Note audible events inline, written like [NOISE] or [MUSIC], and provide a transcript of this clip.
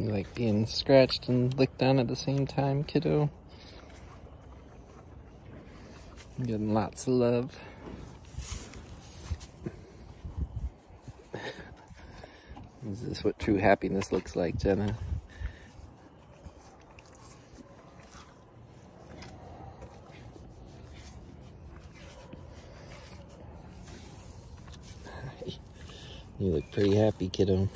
You like being scratched and licked on at the same time, kiddo? Getting lots of love. [LAUGHS] Is this what true happiness looks like, Jenna? [LAUGHS] You look pretty happy, kiddo.